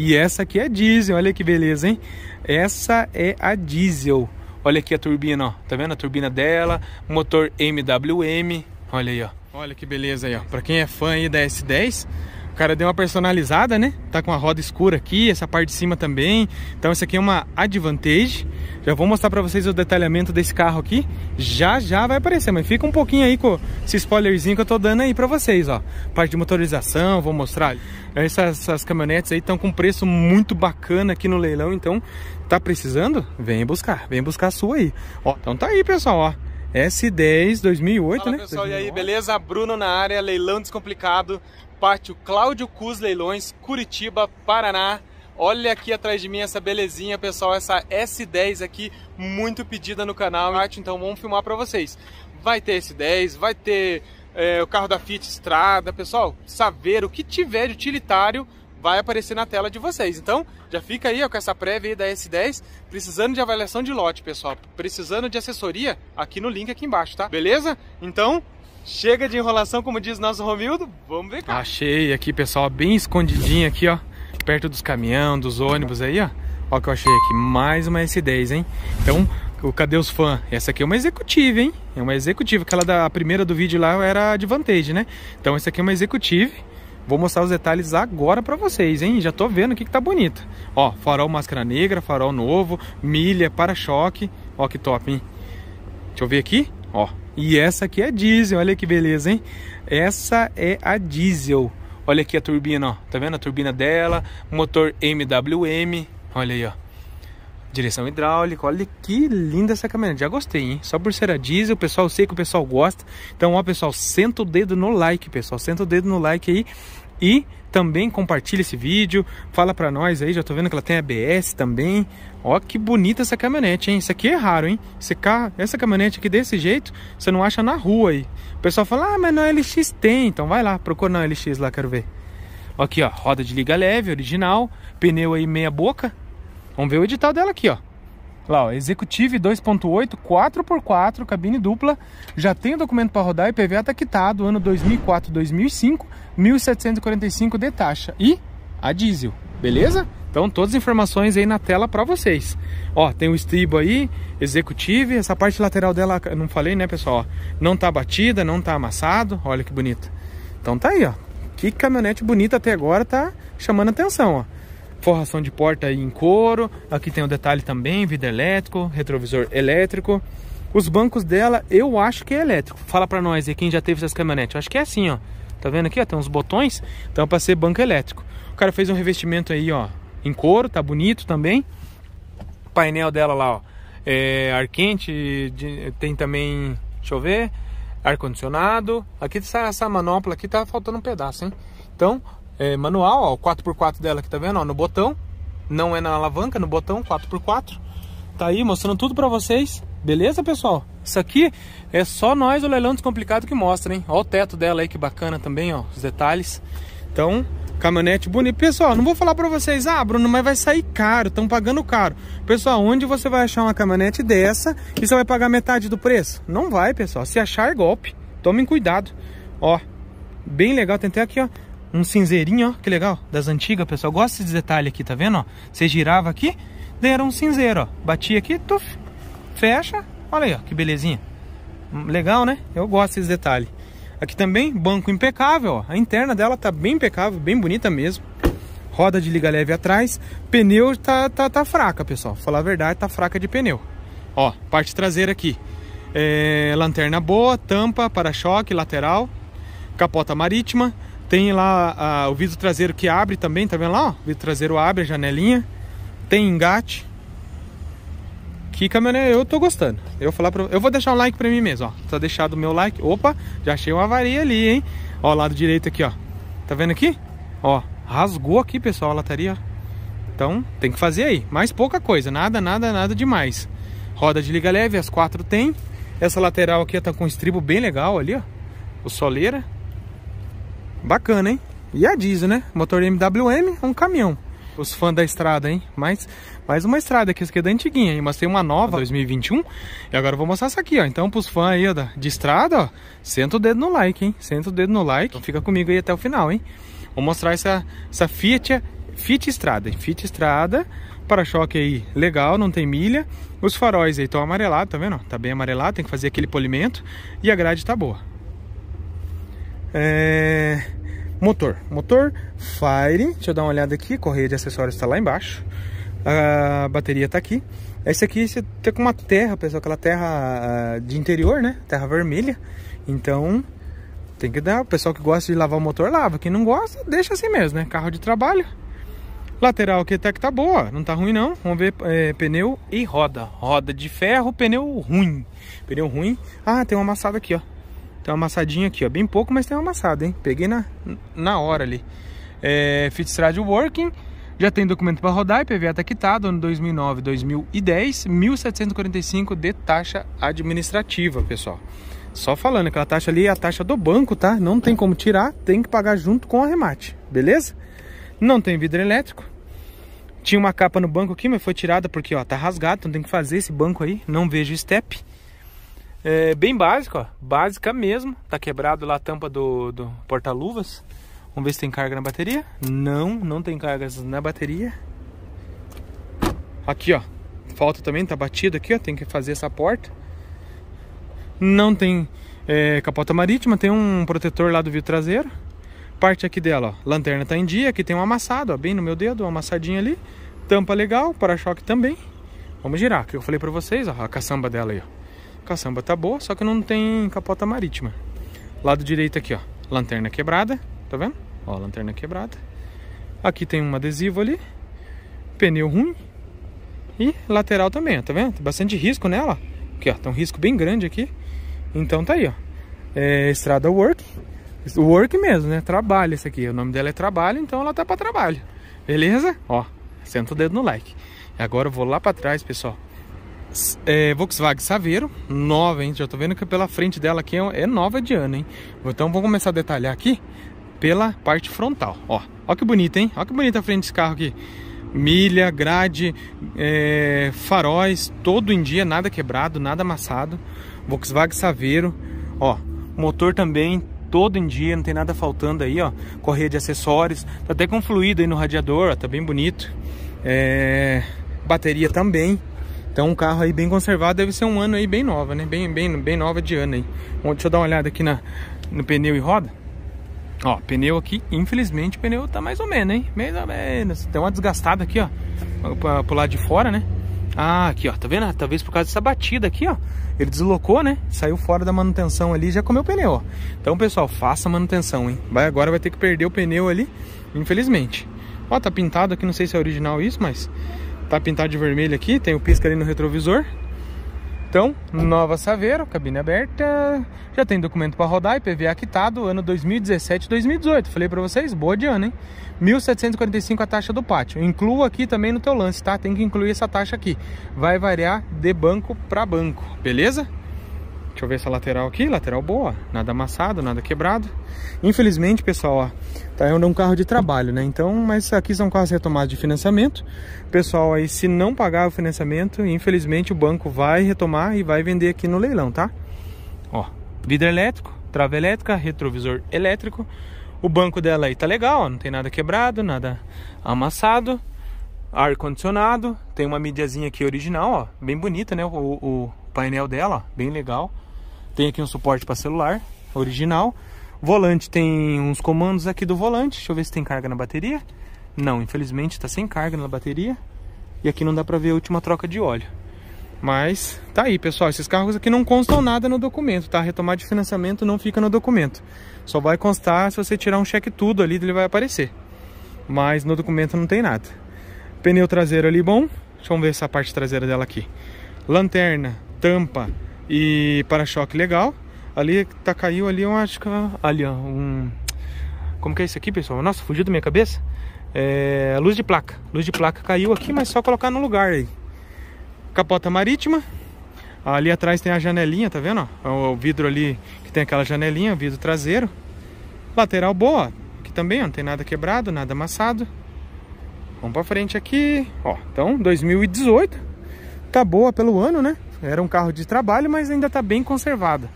E essa aqui é diesel, olha que beleza, hein? Essa é a diesel. Olha aqui a turbina, ó. Tá vendo a turbina dela? Motor MWM. Olha aí, ó. Olha que beleza aí, ó. Pra quem é fã aí da S10, o cara deu uma personalizada, né? Tá com a roda escura aqui, essa parte de cima também. Então essa aqui é uma Advantage. Já vou mostrar pra vocês o detalhamento desse carro aqui. Já, já vai aparecer, mas fica um pouquinho aí com esse spoilerzinho que eu tô dando aí pra vocês, ó. Parte de motorização, vou mostrar. Essas, essas caminhonetes aí estão com preço muito bacana aqui no leilão, então tá precisando? Vem buscar, vem buscar a sua aí. Ó, então tá aí, pessoal, ó. S10 2008, Fala, né? pessoal, 2009. e aí, beleza? Bruno na área, leilão descomplicado, pátio Cláudio Cus Leilões, Curitiba, Paraná. Olha aqui atrás de mim essa belezinha, pessoal, essa S10 aqui, muito pedida no canal, então vamos filmar para vocês. Vai ter S10, vai ter é, o carro da Fiat Estrada, pessoal, saber o que tiver de utilitário vai aparecer na tela de vocês. Então, já fica aí ó, com essa prévia da S10, precisando de avaliação de lote, pessoal, precisando de assessoria, aqui no link aqui embaixo, tá? Beleza? Então, chega de enrolação, como diz nosso Romildo, vamos ver cá. Achei aqui, pessoal, bem escondidinho aqui, ó. Perto dos caminhão, dos ônibus aí, ó. Ó que eu achei aqui, mais uma S10, hein? Então, o cadê os fãs? Essa aqui é uma executiva, hein? É uma executiva, aquela da primeira do vídeo lá era a Advantage, né? Então, essa aqui é uma executive. Vou mostrar os detalhes agora pra vocês, hein? Já tô vendo aqui que tá bonita. Ó, farol máscara negra, farol novo, milha, para-choque. Ó que top, hein? Deixa eu ver aqui, ó. E essa aqui é diesel, olha que beleza, hein? Essa é a diesel. Olha aqui a turbina, ó. Tá vendo a turbina dela? Motor MWM. Olha aí, ó. Direção hidráulica, olha que linda essa caminhonete, já gostei, hein? Só por ser a diesel, o pessoal, sei que o pessoal gosta. Então, ó, pessoal, senta o dedo no like, pessoal, senta o dedo no like aí e também compartilha esse vídeo, fala pra nós aí, já tô vendo que ela tem ABS também. Ó que bonita essa caminhonete, hein? Isso aqui é raro, hein? Esse carro, essa caminhonete aqui desse jeito, você não acha na rua aí. O pessoal fala, ah, mas na LX tem, então vai lá, procura na LX lá, quero ver. Aqui, ó, roda de liga leve, original, pneu aí meia boca, Vamos ver o edital dela aqui, ó. Lá, ó, Executive 2.8, 4x4, cabine dupla. Já tem o documento para rodar, IPVA tá quitado, ano 2004, 2005, 1.745 de taxa. E a diesel, beleza? Então, todas as informações aí na tela para vocês. Ó, tem o estribo aí, Executive. Essa parte lateral dela, não falei, né, pessoal? Ó, não tá batida, não tá amassado. Olha que bonita. Então tá aí, ó. Que caminhonete bonita até agora, tá chamando atenção, ó forração de porta em couro. Aqui tem o detalhe também, vidro elétrico, retrovisor elétrico. Os bancos dela, eu acho que é elétrico. Fala pra nós aí, quem já teve essas caminhonetes. Eu acho que é assim, ó. Tá vendo aqui, ó? Tem uns botões. Então, pra ser banco elétrico. O cara fez um revestimento aí, ó, em couro. Tá bonito também. O painel dela lá, ó. É ar quente. de- tem também, deixa eu ver, ar-condicionado. Aqui, essa, essa manopla aqui tá faltando um pedaço, hein? Então, é, manual, ó, o 4x4 dela aqui, tá vendo? Ó, no botão, não é na alavanca, no botão 4x4. Tá aí mostrando tudo pra vocês, beleza, pessoal? Isso aqui é só nós, o leilão descomplicado, que mostra, hein? Ó o teto dela aí, que bacana também, ó, os detalhes. Então, caminhonete bonita. Pessoal, não vou falar pra vocês, ah, Bruno, mas vai sair caro, estão pagando caro. Pessoal, onde você vai achar uma caminhonete dessa e você vai pagar metade do preço? Não vai, pessoal. Se achar é golpe, tomem cuidado. Ó, bem legal, tem até aqui, ó, um cinzeirinho, ó, que legal, das antigas, pessoal. Gosta desse detalhe aqui, tá vendo, ó? Você girava aqui, daí era um cinzeiro, ó. Batia aqui, tuf, fecha, olha aí, ó, que belezinha. Hum, Legal, né? Eu gosto desse detalhe. Aqui também, banco impecável, ó. A interna dela tá bem impecável, bem bonita mesmo. Roda de liga leve atrás. Pneu tá, tá, tá fraca, pessoal. Falar a verdade, tá fraca de pneu. Ó, parte traseira aqui. É, lanterna boa, tampa, para-choque, lateral. Capota marítima. Tem lá ah, o vidro traseiro que abre também, tá vendo lá? Ó? O vidro traseiro abre, a janelinha. Tem engate. Que caminhonete eu tô gostando. Eu vou falar pra, eu vou deixar um like pra mim mesmo, ó. Tá deixado o meu like. Opa, já achei uma avaria ali, hein? Ó, lado direito aqui, ó. Tá vendo aqui? Ó, rasgou aqui, pessoal, a lataria. ó. Então, tem que fazer aí. Mais pouca coisa, nada, nada, nada demais. Roda de liga leve, as quatro tem. Essa lateral aqui tá com um estribo bem legal ali, ó. O soleira. Bacana, hein? E a diesel, né? Motor MWM, um caminhão. Os fãs da estrada, hein? Mais, mais uma estrada aqui, essa aqui é da antiguinha, hein? Mas tem uma nova, 2021. E agora eu vou mostrar essa aqui, ó. Então, pros fãs aí, ó, de estrada, ó. Senta o dedo no like, hein? Senta o dedo no like. Então, fica comigo aí até o final, hein? Vou mostrar essa, essa Fiat, Fit Estrada. Fit Estrada, para-choque aí legal, não tem milha. Os faróis aí estão amarelados, tá vendo? Tá bem amarelado, tem que fazer aquele polimento. E a grade tá boa. É... Motor. Motor Fire. Deixa eu dar uma olhada aqui. Correia de acessórios está lá embaixo. A bateria está aqui. Esse aqui você tem com uma terra, pessoal, aquela terra ah, de interior, né? Terra vermelha. Então, tem que dar. O pessoal que gosta de lavar o motor, lava. Quem não gosta, deixa assim mesmo, né? Carro de trabalho. Lateral aqui até que tá boa, não tá ruim não. Vamos ver é, pneu e roda. Roda de ferro, pneu ruim. Pneu ruim. Ah, tem uma amassada aqui, ó. Tem uma amassadinha aqui, ó. Bem pouco, mas tem uma amassada, hein? Peguei na, na hora ali. É, Fitzgerald Working. Já tem documento para rodar, IPVA tá quitado, ano 2009, 2010, 1.745 de taxa administrativa, pessoal. Só falando, aquela taxa ali é a taxa do banco, tá? Não tem como tirar, tem que pagar junto com o arremate, beleza? Não tem vidro elétrico. Tinha uma capa no banco aqui, mas foi tirada porque, ó, tá rasgado, então tem que fazer esse banco aí. Não vejo step. É bem básico, ó, básica mesmo. Tá quebrado lá a tampa do, do porta-luvas. Vamos ver se tem carga na bateria. Não, não tem cargas na bateria. Aqui, ó. Falta também, tá batido aqui, ó. Tem que fazer essa porta. Não tem é, capota marítima, tem um protetor lá do vidro traseiro. Parte aqui dela, ó. Lanterna tá em dia, aqui tem um amassado, ó. Bem no meu dedo, uma amassadinha ali. Tampa legal, para-choque também. Vamos girar, que eu falei pra vocês, ó. A caçamba dela aí, ó. Caçamba tá boa, só que não tem capota marítima. Lado direito aqui, ó. Lanterna quebrada, tá vendo? Ó, lanterna quebrada. Aqui tem um adesivo ali. Pneu ruim. E lateral também, ó, tá vendo? Tem bastante risco nela. Aqui, ó, tem um risco bem grande aqui. Então tá aí, ó. É, estrada Work. Work mesmo, né? Trabalho esse aqui. O nome dela é Trabalho, então ela tá para trabalho. Beleza? Ó, senta o dedo no like. Agora eu vou lá para trás, pessoal. É, Volkswagen Saveiro, nova, hein? Já tô vendo que pela frente dela aqui é, é nova de ano, hein? Então vamos começar a detalhar aqui pela parte frontal. Ó, ó que bonito, hein? Ó que bonita a frente desse carro aqui. Milha, grade, é, faróis, todo em dia, nada quebrado, nada amassado. Volkswagen Saveiro, ó, motor também todo em dia, não tem nada faltando aí, ó. Correia de acessórios, tá até com fluido aí no radiador, ó, tá bem bonito. É, bateria também. Então um carro aí bem conservado, deve ser um ano aí bem nova, né? Bem, bem, bem nova de ano aí. Bom, deixa eu dar uma olhada aqui na, no pneu e roda. Ó, pneu aqui, infelizmente o pneu tá mais ou menos, hein? Mais ou menos. Tem uma desgastada aqui, ó. Pra, pro lado de fora, né? Ah, aqui, ó. Tá vendo? Talvez por causa dessa batida aqui, ó. Ele deslocou, né? Saiu fora da manutenção ali e já comeu o pneu, ó. Então, pessoal, faça manutenção, hein? Vai, agora vai ter que perder o pneu ali, infelizmente. Ó, tá pintado aqui, não sei se é original isso, mas... Tá pintado de vermelho aqui, tem o pisca ali no retrovisor. Então, nova Saveiro, cabine aberta, já tem documento para rodar, IPVA quitado, ano 2017-2018. Falei para vocês, boa de ano, hein? 1.745 a taxa do pátio. Inclua aqui também no teu lance, tá? Tem que incluir essa taxa aqui. Vai variar de banco para banco, beleza? Deixa eu ver essa lateral aqui, lateral boa, nada amassado, nada quebrado. Infelizmente, pessoal, ó, tá é um carro de trabalho, né? Então, mas aqui são carros retomados de financiamento. Pessoal, aí se não pagar o financiamento, infelizmente o banco vai retomar e vai vender aqui no leilão, tá? Ó, vidro elétrico, trava elétrica, retrovisor elétrico. O banco dela aí tá legal, ó, não tem nada quebrado, nada amassado. Ar condicionado, tem uma mídiazinha aqui original, ó, bem bonita, né? O, o painel dela, ó, bem legal. Tem aqui um suporte para celular, original. Volante tem uns comandos aqui do volante. Deixa eu ver se tem carga na bateria. Não, infelizmente está sem carga na bateria. E aqui não dá para ver a última troca de óleo. Mas tá aí, pessoal. Esses carros aqui não constam nada no documento, tá? Retomar de financiamento não fica no documento. Só vai constar se você tirar um cheque tudo ali, ele vai aparecer. Mas no documento não tem nada. Pneu traseiro ali bom. Deixa eu ver essa parte traseira dela aqui. Lanterna, tampa, e para-choque legal. Ali tá caiu ali, eu acho que ali ó, um como que é isso aqui, pessoal? Nossa, fugiu da minha cabeça. É, luz de placa. Luz de placa caiu aqui, mas só colocar no lugar aí. Capota marítima. Ali atrás tem a janelinha, tá vendo? O vidro ali que tem aquela janelinha, vidro traseiro. Lateral boa. Aqui também, ó, não tem nada quebrado, nada amassado. Vamos pra frente aqui. Ó, então 2018. Tá boa pelo ano, né? Era um carro de trabalho, mas ainda tá bem conservada.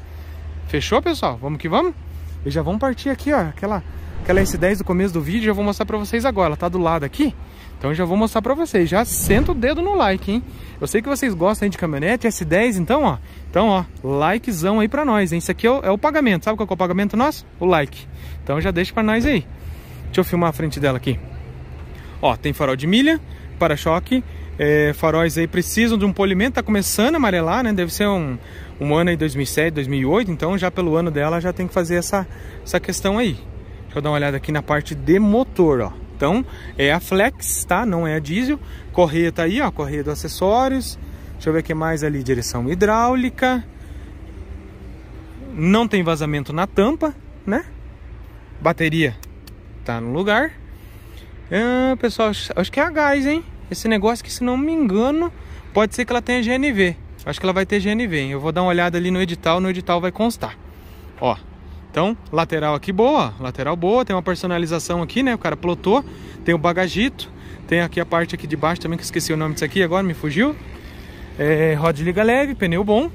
Fechou, pessoal? Vamos que vamos? E já vamos partir aqui, ó, aquela, aquela S10 do começo do vídeo, já vou mostrar pra vocês agora. Ela tá do lado aqui, então já vou mostrar pra vocês. Já senta o dedo no like, hein? Eu sei que vocês gostam aí de caminhonete, S10, então, ó. Então, ó, likezão aí pra nós, hein? Isso aqui é o, é o pagamento. Sabe qual é o pagamento nosso? O like. Então já deixa pra nós aí. Deixa eu filmar a frente dela aqui. Ó, tem farol de milha, para-choque, é, faróis aí precisam de um polimento, tá começando a amarelar, né? Deve ser um, um ano aí 2007, 2008, então já pelo ano dela já tem que fazer essa, essa questão aí. Deixa eu dar uma olhada aqui na parte de motor, ó. Então, é a Flex, tá? Não é a diesel. Correia tá aí, ó, correia dos acessórios. Deixa eu ver o que mais ali, direção hidráulica. Não tem vazamento na tampa, né? Bateria tá no lugar. Ah, pessoal, acho que é a gás, hein? Esse negócio que, se não me engano, pode ser que ela tenha GNV. Acho que ela vai ter GNV, hein? Eu vou dar uma olhada ali no edital, no edital vai constar. Ó, então, lateral aqui boa, lateral boa, tem uma personalização aqui, né? O cara plotou, tem o bagagito, tem aqui a parte aqui de baixo também, que esqueci o nome disso aqui agora, me fugiu. É, roda de liga leve, pneu bom.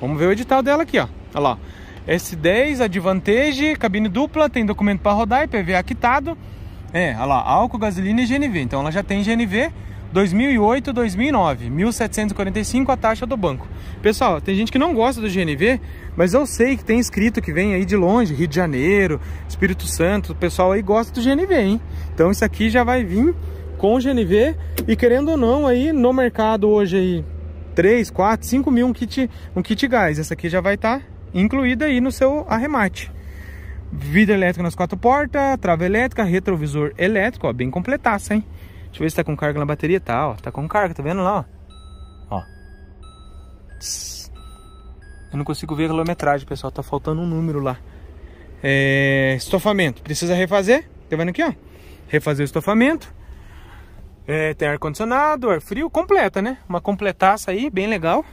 Vamos ver o edital dela aqui, ó. Olha lá. S10, Advantage, cabine dupla, tem documento para rodar, IPVA quitado. É, olha lá, álcool, gasolina e GNV. Então ela já tem GNV 2008, 2009, 1745 a taxa do banco. Pessoal, tem gente que não gosta do GNV, mas eu sei que tem escrito que vem aí de longe, Rio de Janeiro, Espírito Santo, o pessoal aí gosta do GNV, hein? Então isso aqui já vai vir com o GNV e querendo ou não aí no mercado hoje aí 3, 4, 5 mil um kit, um kit gás. Essa aqui já vai estar tá incluída aí no seu arremate vidro elétrico nas quatro portas, trava elétrica, retrovisor elétrico, ó, bem completaça, hein? Deixa eu ver se tá com carga na bateria, tá, ó, tá com carga, tá vendo lá, ó? ó. Eu não consigo ver a quilometragem, pessoal, tá faltando um número lá. É, estofamento, precisa refazer, tá vendo aqui, ó? Refazer o estofamento. É, tem ar-condicionado, ar frio, completa, né? Uma completaça aí, bem legal.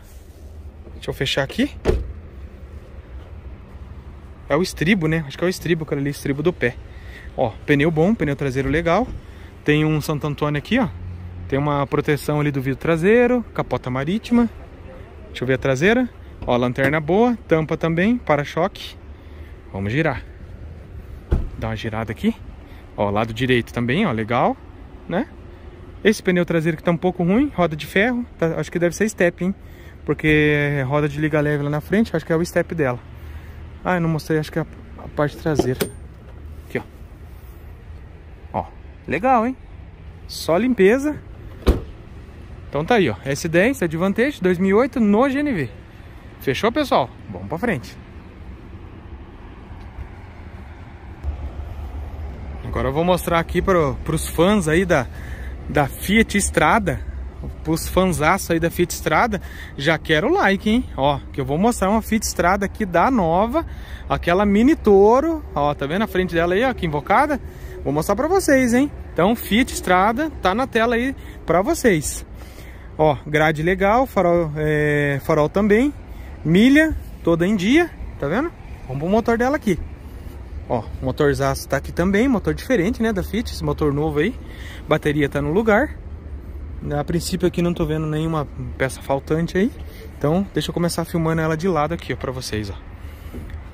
Deixa eu fechar aqui. É o estribo, né? Acho que é o estribo, aquele ali, estribo do pé. Ó, pneu bom, pneu traseiro legal. Tem um Santo Antônio aqui, ó. Tem uma proteção ali do vidro traseiro, capota marítima. Deixa eu ver a traseira. Ó, lanterna boa, tampa também, para-choque. Vamos girar. Dá uma girada aqui. Ó, lado direito também, ó, legal, né? Esse pneu traseiro que tá um pouco ruim, roda de ferro, tá, acho que deve ser step, hein? Porque roda de liga leve lá na frente, acho que é o step dela. Ah, eu não mostrei, acho que é a, parte traseira. Aqui, ó. Ó, legal, hein? Só limpeza. Então tá aí, ó. S10 Advantage 2008 no GNV. Fechou, pessoal? Vamos pra frente. Agora eu vou mostrar aqui para os fãs aí da, da Fiat Strada Pros fanzaços aí da Fiat Strada, já quero o like, hein? Ó, que eu vou mostrar uma Fiat Strada aqui da nova, aquela Mini Toro, ó, tá vendo a frente dela aí, ó, aqui invocada? Vou mostrar pra vocês, hein? Então, Fiat Strada, tá na tela aí pra vocês. Ó, grade legal, farol, é, farol também, milha toda em dia, tá vendo? Vamos pro motor dela aqui. Ó, motorzaço tá aqui também, motor diferente, né, da Fiat, esse motor novo aí. Bateria tá no lugar. A princípio aqui não tô vendo nenhuma peça faltante aí. Então, deixa eu começar filmando ela de lado aqui, ó, pra vocês, ó.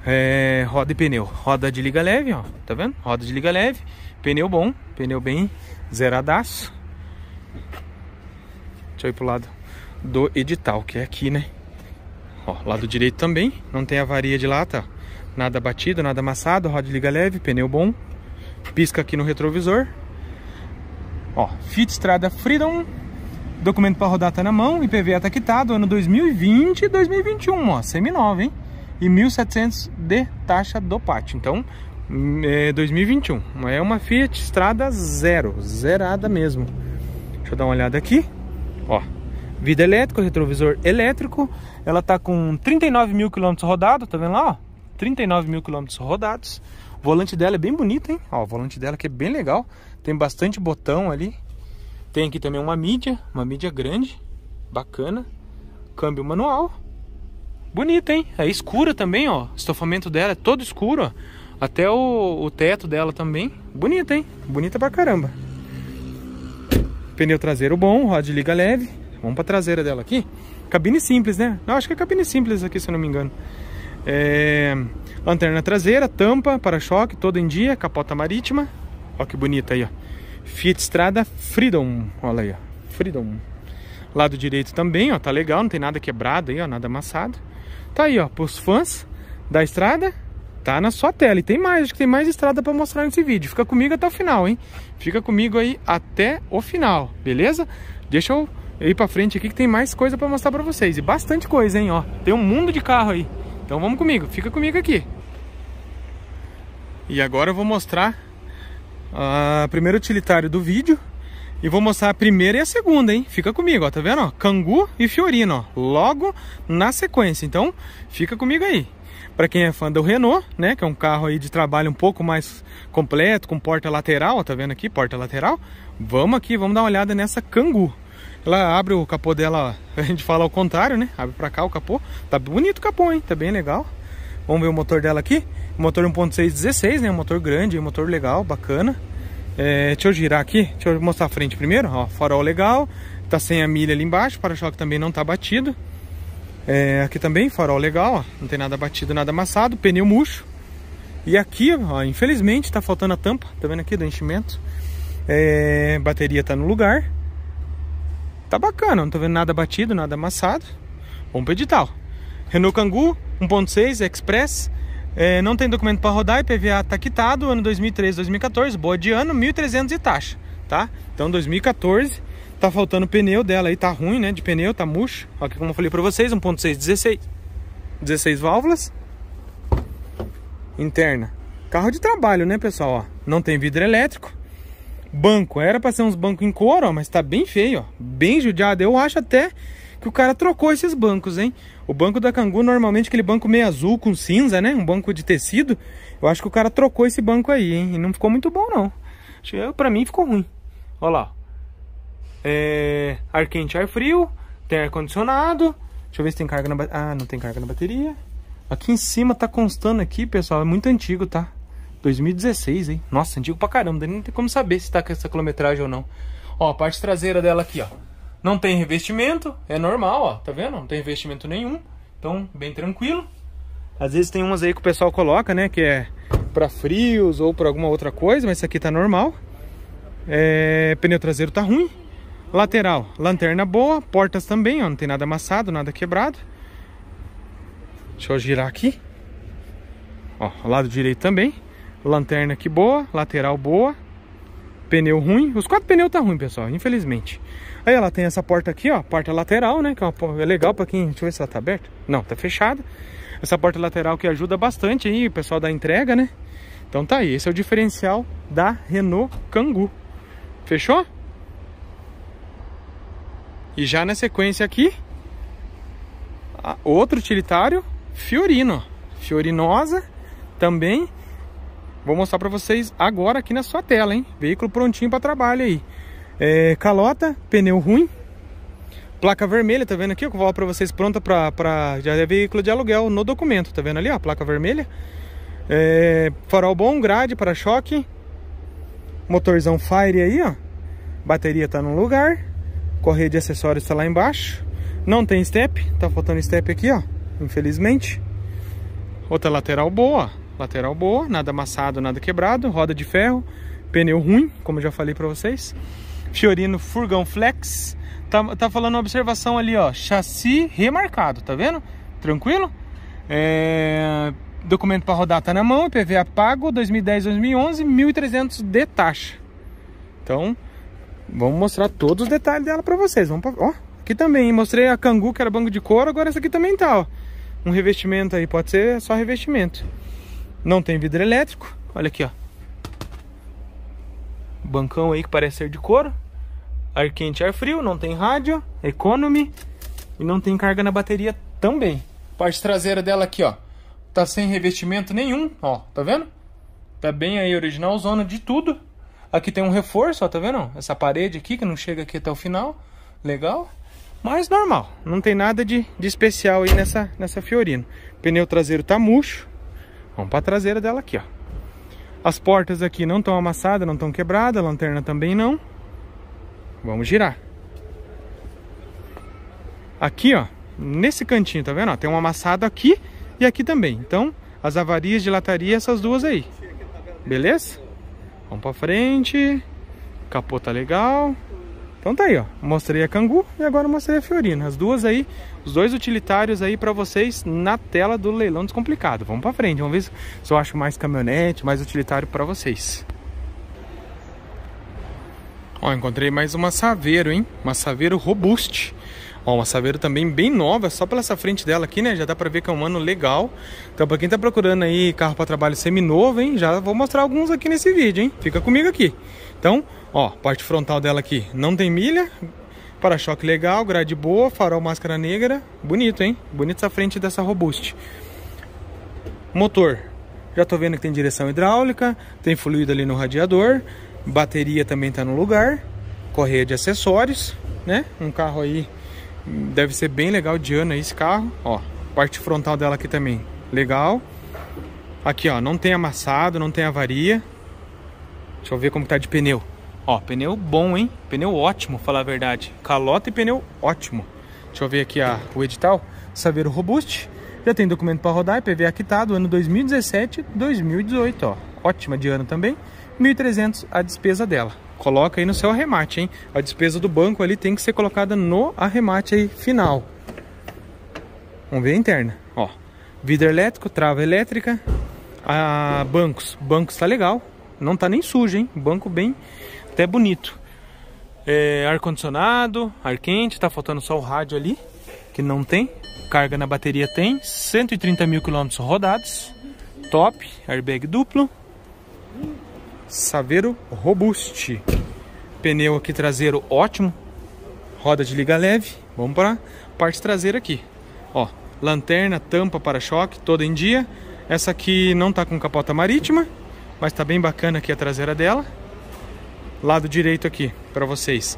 É, roda e pneu. Roda de liga leve, ó. Tá vendo? Roda de liga leve. Pneu bom. Pneu bem zeradaço. Deixa eu ir pro lado do edital, que é aqui, né? Ó, lado direito também. Não tem avaria de lata. Nada batido, nada amassado. Roda de liga leve. Pneu bom. Pisca aqui no retrovisor. Ó, Fit Strada Freedom Documento para rodar tá na mão, IPVA tá quitado, ano 2020 e 2021, ó, semi-nova, hein? E 1.700 de taxa do pátio. Então, é 2021. É uma Fiat Strada zero, zerada mesmo. Deixa eu dar uma olhada aqui. Ó, vida elétrica, retrovisor elétrico. Ela tá com 39 mil quilômetros rodados, tá vendo lá, ó? 39 mil quilômetros rodados. O volante dela é bem bonito, hein? Ó, o volante dela que é bem legal. Tem bastante botão ali. Tem aqui também uma mídia, uma mídia grande, bacana. Câmbio manual. Bonita, hein? É escura também, ó. O estofamento dela é todo escuro, ó. Até o, o teto dela também. Bonita, hein? Bonita pra caramba. Pneu traseiro bom, roda de liga leve. Vamos pra traseira dela aqui. Cabine simples, né? Não, acho que é cabine simples aqui, se eu não me engano. É... Lanterna traseira, tampa, para-choque, todo em dia, capota marítima. Ó que bonita aí, ó. Fiat Strada Freedom, olha aí, ó. Freedom. Lado direito também, ó, tá legal, não tem nada quebrado aí, ó, nada amassado. Tá aí, ó, pros fãs da estrada, tá na sua tela. E tem mais, acho que tem mais estrada para mostrar nesse vídeo. Fica comigo até o final, hein? Fica comigo aí até o final, beleza? Deixa eu ir pra frente aqui que tem mais coisa para mostrar para vocês. E bastante coisa, hein, ó. Tem um mundo de carro aí. Então vamos comigo, fica comigo aqui. E agora eu vou mostrar a primeira utilitário do vídeo. E vou mostrar a primeira e a segunda, hein? Fica comigo, ó, tá vendo? Ó, Cangu e Fiorino, ó, logo na sequência. Então, fica comigo aí. Para quem é fã do Renault, né, que é um carro aí de trabalho um pouco mais completo, com porta lateral, ó, tá vendo aqui, porta lateral? Vamos aqui, vamos dar uma olhada nessa Cangu. Ela abre o capô dela, a gente fala ao contrário, né? Abre pra cá o capô. Tá bonito o capô, hein? Tá bem legal. Vamos ver o motor dela aqui. Motor 1.6 16, né? Um motor grande, um motor legal, bacana. É, deixa eu girar aqui, deixa eu mostrar a frente primeiro. Ó, farol legal, tá sem a milha ali embaixo, para-choque também não tá batido. É, aqui também, farol legal, ó, não tem nada batido, nada amassado, pneu murcho. E aqui, ó, infelizmente, tá faltando a tampa, tá vendo aqui do enchimento. É, bateria tá no lugar. Tá bacana, não tô vendo nada batido, nada amassado. Vamos pro edital. Renault Kangoo 1.6 Express. É, não tem documento para rodar, IPVA tá quitado, ano 2013, 2014, boa de ano, 1.300 e taxa, tá? Então 2014, tá faltando pneu dela aí, tá ruim, né, de pneu, tá murcho. Aqui como eu falei para vocês, 1.6 16. 16 válvulas. Interna. Carro de trabalho, né, pessoal, ó. Não tem vidro elétrico. Banco, era para ser uns bancos em couro, ó, mas tá bem feio, ó. Bem judiado. Eu acho até que o cara trocou esses bancos, hein? O banco da Cangu, normalmente aquele banco meio azul com cinza, né? Um banco de tecido. Eu acho que o cara trocou esse banco aí, hein? E não ficou muito bom, não. Pra mim ficou ruim. Olha lá. É... Ar quente, ar frio. Tem ar-condicionado. Deixa eu ver se tem carga na bateria. Ah, não tem carga na bateria. Aqui em cima tá constando aqui, pessoal. É muito antigo, tá? 2016, hein? Nossa, antigo pra caramba. Nem tem como saber se tá com essa quilometragem ou não. Ó, a parte traseira dela aqui, ó. Não tem revestimento, é normal, ó. Tá vendo? Não tem revestimento nenhum. Então, bem tranquilo. Às vezes tem umas aí que o pessoal coloca, né? Que é pra frios ou pra alguma outra coisa, mas isso aqui tá normal. É, pneu traseiro tá ruim. Lateral, lanterna boa. Portas também, ó. Não tem nada amassado, nada quebrado. Deixa eu girar aqui. Ó, lado direito também. Lanterna aqui boa, lateral boa. Pneu ruim. Os quatro pneus tá ruim, pessoal, infelizmente. Aí ela tem essa porta aqui, ó, porta lateral, né? Que é, uma, é legal para quem. Deixa eu ver se ela tá aberta. Não, tá fechada. Essa porta lateral que ajuda bastante aí o pessoal da entrega, né? Então tá aí, esse é o diferencial da Renault Kangoo. Fechou? E já na sequência aqui, outro utilitário, Fiorino. Fiorinosa também. Vou mostrar para vocês agora aqui na sua tela, hein? Veículo prontinho para trabalho aí. É, calota, pneu ruim. Placa vermelha, tá vendo aqui? Eu vou falar pra vocês pronta pra... Já é veículo de aluguel no documento, tá vendo ali, ó? Placa vermelha. É, farol bom, grade, para-choque. Motorzão Fire aí, ó. Bateria tá no lugar. Correia de acessórios tá lá embaixo. Não tem step, tá faltando step aqui, ó. Infelizmente. Outra lateral boa, lateral boa, nada amassado, nada quebrado. Roda de ferro, pneu ruim, como eu já falei pra vocês. Fiorino Furgão Flex. Tá, tá falando uma observação ali, ó. Chassi remarcado, tá vendo? Tranquilo? É, documento para rodar tá na mão, IPVA pago 2010, 2011, 1.300 de taxa. Então, vamos mostrar todos os detalhes dela para vocês. Vamos pra, ó, aqui também, mostrei a Cangu que era banco de couro, agora essa aqui também tá, ó. Um revestimento aí, pode ser só revestimento. Não tem vidro elétrico, olha aqui, ó. Bancão aí que parece ser de couro. Ar quente, ar frio, não tem rádio, economy e não tem carga na bateria também. Parte traseira dela aqui, ó, tá sem revestimento nenhum, ó, tá vendo? Tá bem aí original, zona de tudo. Aqui tem um reforço, ó, tá vendo? Essa parede aqui que não chega aqui até o final, legal. Mas normal, não tem nada de, de especial aí nessa, nessa Fiorino. Pneu traseiro tá murcho. Vamos pra traseira dela aqui, ó. As portas aqui não estão amassadas, não estão quebradas, a lanterna também não. Vamos girar. Aqui, ó, nesse cantinho, tá vendo? Ó, tem um amassado aqui e aqui também. Então, as avarias de lataria, essas duas aí. Beleza? Vamos pra frente. Capô tá legal. Então tá aí, ó. Mostrei a Cangu e agora mostrei a Fiorina. As duas aí, os dois utilitários aí pra vocês na tela do leilão descomplicado. Vamos pra frente, vamos ver se eu acho mais caminhonete, mais utilitário pra vocês. Ó, encontrei mais uma Saveiro, hein? Uma Saveiro Robust. Ó, uma Saveiro também bem nova, só pela essa frente dela aqui, né? Já dá pra ver que é um ano legal. Então, pra quem tá procurando aí carro pra trabalho semi-novo, hein? Já vou mostrar alguns aqui nesse vídeo, hein? Fica comigo aqui. Então, ó, parte frontal dela aqui não tem milha. Para-choque legal, grade boa, farol máscara negra. Bonito, hein? Bonito essa frente dessa Robust. Motor. Já tô vendo que tem direção hidráulica, tem fluido ali no radiador. Bateria também tá no lugar. Correia de acessórios, né? Um carro aí deve ser bem legal de ano aí esse carro. Ó, parte frontal dela aqui também, legal. Aqui, ó, não tem amassado, não tem avaria. Deixa eu ver como tá de pneu. Ó, pneu bom, hein? Pneu ótimo, falar a verdade. Calota e pneu ótimo. Deixa eu ver aqui a, o edital. Saveiro Robust. Já tem documento para rodar, IPVA quitado, ano 2017, 2018, ó. Ótima de ano também. 1.300 a despesa dela. Coloca aí no seu arremate, hein? A despesa do banco ali tem que ser colocada no arremate aí final. Vamos ver a interna, ó. Vidro elétrico, trava elétrica. Ah, bancos, bancos tá legal. Não tá nem sujo, hein? Banco bem, até bonito. É, ar condicionado, ar quente, tá faltando só o rádio ali, que não tem. Carga na bateria tem, 130 mil quilômetros rodados. Top, airbag duplo. Saveiro Robust. Pneu aqui traseiro ótimo. Roda de liga leve. Vamos para parte traseira aqui. Ó, lanterna, tampa para-choque, toda em dia. Essa aqui não tá com capota marítima, mas tá bem bacana aqui a traseira dela. Lado direito aqui para vocês.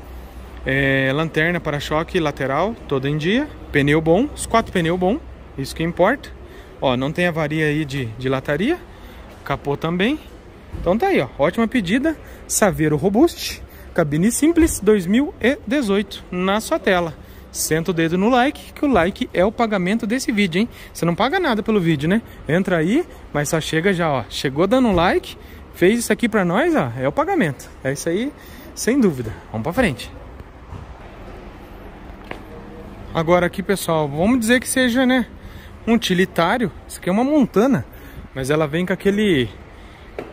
É, lanterna para-choque lateral, toda em dia. Pneu bom, os quatro pneus bom, isso que importa. Ó, não tem avaria aí de, de lataria. Capô também. Então tá aí, ó. Ótima pedida. Saveiro Robust. Cabine simples 2018 na sua tela. Senta o dedo no like, que o like é o pagamento desse vídeo, hein? Você não paga nada pelo vídeo, né? Entra aí, mas só chega já, ó. Chegou dando um like, fez isso aqui pra nós, ó. É o pagamento. É isso aí, sem dúvida. Vamos pra frente. Agora aqui, pessoal, vamos dizer que seja, né? Um utilitário. Isso aqui é uma montana. Mas ela vem com aquele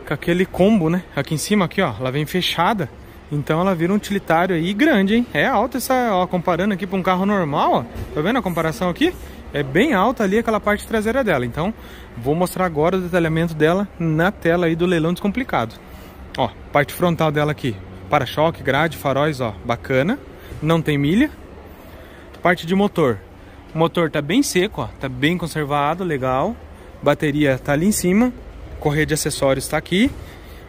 com aquele combo, né? Aqui em cima, aqui, ó, ela vem fechada. Então ela vira um utilitário aí grande, hein? É alta essa, ó, comparando aqui para um carro normal, ó. Tá vendo a comparação aqui? É bem alta ali aquela parte traseira dela. Então, vou mostrar agora o detalhamento dela na tela aí do leilão descomplicado. Ó, parte frontal dela aqui. Para-choque, grade, faróis, ó, bacana. Não tem milha. Parte de motor. O motor tá bem seco, ó, tá bem conservado, legal. Bateria tá ali em cima correia de acessórios está aqui.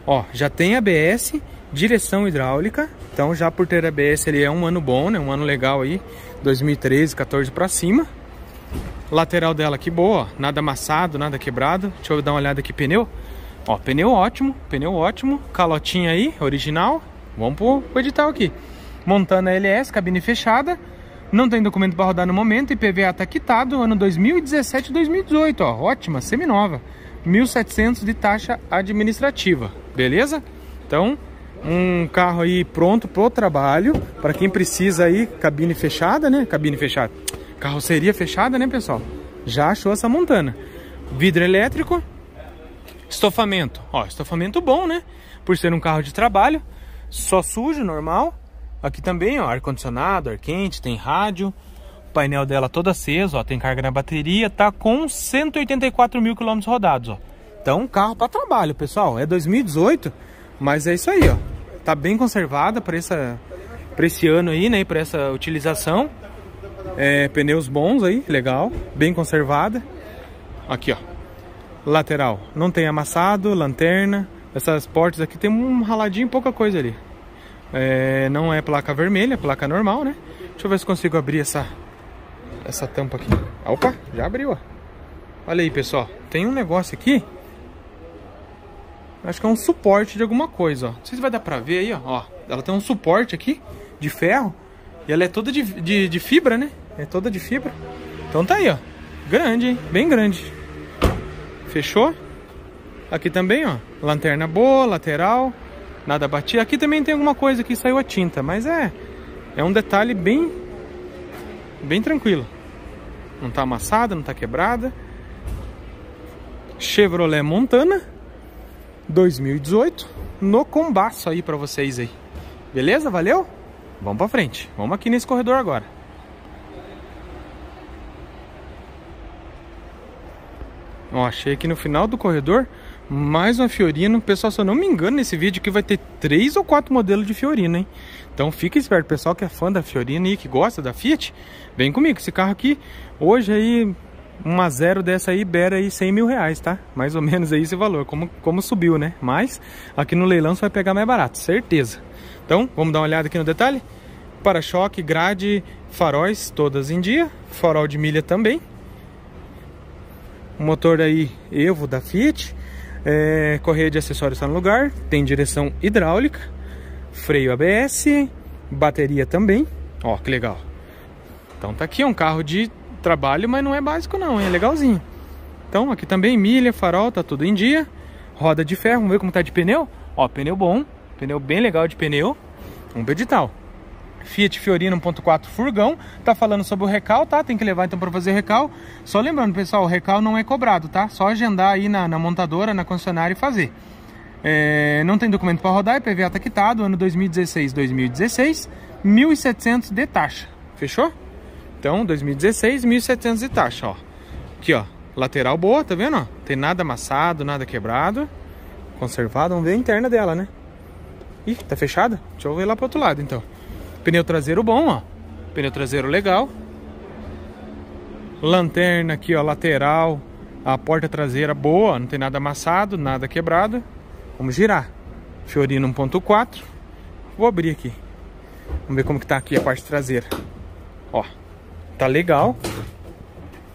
Ó, já tem ABS, direção hidráulica. Então já por ter ABS ele é um ano bom, né? Um ano legal aí, 2013, 14 para cima. Lateral dela aqui boa, nada amassado, nada quebrado. Deixa eu dar uma olhada aqui pneu. Ó, pneu ótimo, pneu ótimo. Calotinha aí, original. Vamos pro, pro edital aqui. Montana LS, cabine fechada. Não tem documento para rodar no momento. IPVA tá quitado, ano 2017 2018, ó. Ótima, seminova. 1.700 de taxa administrativa, beleza? Então, um carro aí pronto pro trabalho, para quem precisa aí, cabine fechada, né? Cabine fechada, carroceria fechada, né, pessoal? Já achou essa montana. Vidro elétrico, estofamento, ó, estofamento bom, né? Por ser um carro de trabalho, só sujo, normal. Aqui também, ó, ar-condicionado, ar quente, tem rádio, painel dela todo aceso, ó, tem carga na bateria, tá com 184 mil quilômetros rodados, ó. Então, carro para trabalho, pessoal. É 2018, mas é isso aí, ó. Tá bem conservada para essa para esse ano aí, né, para essa utilização. É, pneus bons aí, legal, bem conservada. Aqui, ó. Lateral, não tem amassado, lanterna. Essas portas aqui tem um raladinho, pouca coisa ali. É, não é placa vermelha, é placa normal, né? Deixa eu ver se consigo abrir essa essa tampa aqui. Opa, já abriu, ó. Olha aí, pessoal. Tem um negócio aqui. Acho que é um suporte de alguma coisa, ó. Não sei se vai dar pra ver aí, ó. ó ela tem um suporte aqui de ferro. E ela é toda de, de, de fibra, né? É toda de fibra. Então tá aí, ó. Grande, hein? Bem grande. Fechou? Aqui também, ó. Lanterna boa, lateral. Nada batido. Aqui também tem alguma coisa que saiu a tinta, mas é... É um detalhe bem... Bem tranquilo. Não tá amassada, não tá quebrada. Chevrolet Montana 2018 no combaço aí para vocês aí. Beleza? Valeu? Vamos para frente. Vamos aqui nesse corredor agora. Ó, achei aqui no final do corredor mais uma Fiorino. Pessoal, se eu não me engano, nesse vídeo aqui vai ter três ou quatro modelos de Fiorino, hein? Então fica esperto, pessoal que é fã da Fiorino e que gosta da Fiat, vem comigo. Esse carro aqui, hoje aí, uma zero dessa aí, beira aí 100 mil reais, tá? Mais ou menos aí esse valor, como, como subiu, né? Mas aqui no leilão você vai pegar mais barato, certeza. Então, vamos dar uma olhada aqui no detalhe. Para-choque, grade, faróis, todas em dia. Farol de milha também. Motor aí Evo da Fiat. É, correia de acessórios está no lugar. Tem direção hidráulica. Freio ABS. Bateria também. Ó, que legal. Então tá aqui, é um carro de trabalho, mas não é básico não, é legalzinho. Então aqui também milha, farol, tá tudo em dia. Roda de ferro, vamos ver como tá de pneu. Ó, pneu bom, pneu bem legal de pneu. Um edital. Fiat Fiorino 1.4 furgão, tá falando sobre o recal, tá? Tem que levar então para fazer recal. Só lembrando, pessoal, o recal não é cobrado, tá? Só agendar aí na, na montadora, na concessionária e fazer. É, não tem documento para rodar, IPVA tá quitado, ano 2016, 2016, 1.700 de taxa. Fechou? Então, 2016, 1.700 de taxa, ó. Aqui, ó, lateral boa, tá vendo, ó? Tem nada amassado, nada quebrado. Conservado, vamos ver a interna dela, né? Ih, tá fechada? Deixa eu ver lá pro outro lado, então. Pneu traseiro bom, ó. Pneu traseiro legal. Lanterna aqui, ó, lateral. A porta traseira boa, não tem nada amassado, nada quebrado. Vamos girar. Fiorino 1.4. Vou abrir aqui. Vamos ver como que tá aqui a parte traseira. Ó, tá legal.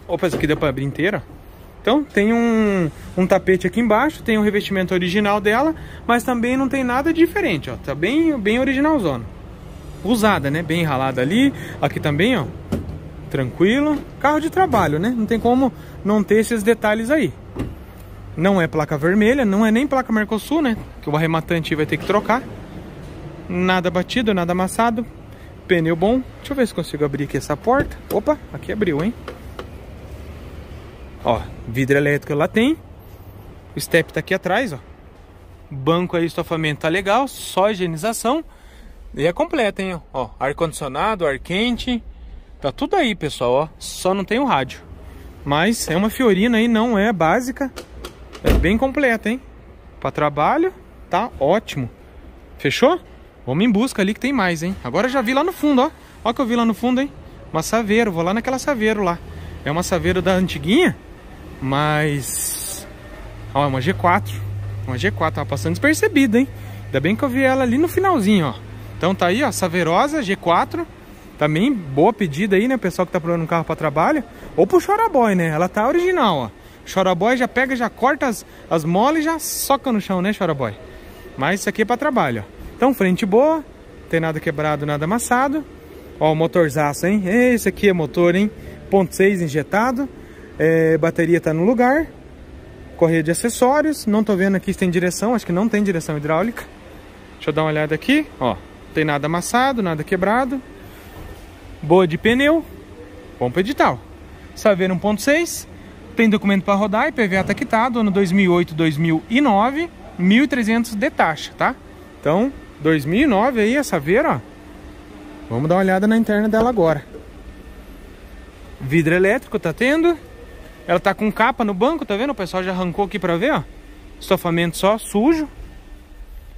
Opa, isso aqui deu pra abrir inteira. Então tem um, um tapete aqui embaixo, tem o um revestimento original dela, mas também não tem nada diferente, ó. Tá bem, bem originalzona usada, né? Bem ralada ali. Aqui também, ó. Tranquilo. Carro de trabalho, né? Não tem como não ter esses detalhes aí. Não é placa vermelha, não é nem placa Mercosul, né? Que o arrematante vai ter que trocar. Nada batido, nada amassado. Pneu bom. Deixa eu ver se consigo abrir aqui essa porta. Opa, aqui abriu, hein? Ó, vidro elétrico lá tem. O step tá aqui atrás, ó. Banco aí, estofamento tá legal, só higienização. E é completa, hein? Ó, ar-condicionado, ar quente. Tá tudo aí, pessoal, ó. Só não tem o rádio. Mas é uma Fiorina aí, não é básica. É bem completa, hein? Pra trabalho, tá ótimo. Fechou? Vamos em busca ali que tem mais, hein? Agora já vi lá no fundo, ó. Ó que eu vi lá no fundo, hein? Uma Saveiro, vou lá naquela Saveiro lá. É uma Saveiro da antiguinha, mas... Ó, é uma G4. Uma G4, tava passando despercebida, hein? Ainda bem que eu vi ela ali no finalzinho, ó. Então tá aí, ó, Saverosa G4. Também boa pedida aí, né, pessoal que tá procurando um carro para trabalho. Ou pro Choraboy, né? Ela tá original, ó. Choraboy já pega, já corta as, as molas e já soca no chão, né, Choraboy? Mas isso aqui é para trabalho, ó. Então, frente boa, não tem nada quebrado, nada amassado. Ó, o motorzaço, hein? Esse aqui é motor, hein? Ponto .6 injetado. É, bateria tá no lugar. Correia de acessórios. Não tô vendo aqui se tem direção, acho que não tem direção hidráulica. Deixa eu dar uma olhada aqui, ó tem nada amassado, nada quebrado. Boa de pneu. Bom para edital. Saveiro 1.6. Tem documento para rodar, IPVA tá quitado, ano 2008, 2009, 1.300 de taxa, tá? Então, 2009 aí, a Saveiro, ó. Vamos dar uma olhada na interna dela agora. Vidro elétrico tá tendo. Ela tá com capa no banco, tá vendo? O pessoal já arrancou aqui para ver, ó. Estofamento só sujo.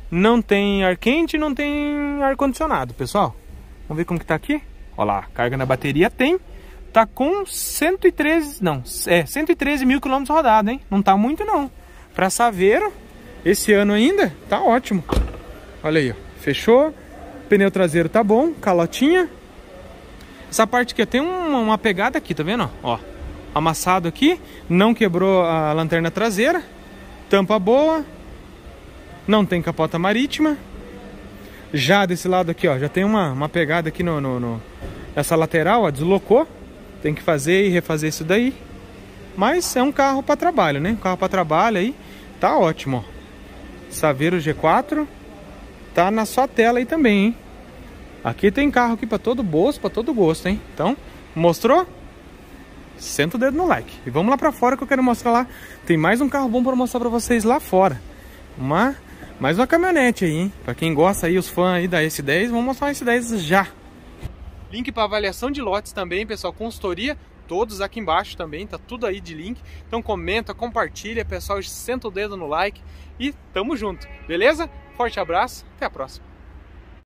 Não tem ar quente, não tem ar condicionado, pessoal. Vamos ver como que tá aqui. Olha lá, carga na bateria tem. Tá com 113, não, é 113 mil quilômetros rodados, hein? Não tá muito não. Pra Saveiro, esse ano ainda, tá ótimo. Olha aí, ó. fechou. Pneu traseiro tá bom, calotinha. Essa parte aqui tem uma, uma pegada aqui, tá vendo? Ó, amassado aqui, não quebrou a lanterna traseira. Tampa boa, não tem capota marítima. Já desse lado aqui, ó, já tem uma, uma pegada aqui no, no, no, Essa lateral, ó, deslocou. Tem que fazer e refazer isso daí. Mas é um carro para trabalho, né? Um carro para trabalho aí, tá ótimo, ó. Saveiro G4 tá na sua tela aí também, hein? Aqui tem carro aqui para todo bolso, para todo gosto, hein? Então, mostrou? Senta o dedo no like. E vamos lá para fora que eu quero mostrar lá. Tem mais um carro bom para mostrar para vocês lá fora. Uma, mais uma caminhonete aí, hein? Para quem gosta aí, os fãs aí da S10, vamos mostrar uma S10 já. Link para avaliação de lotes também, pessoal. Consultoria, todos aqui embaixo também, tá tudo aí de link. Então comenta, compartilha, pessoal. Senta o dedo no like e tamo junto, beleza? Forte abraço, até a próxima.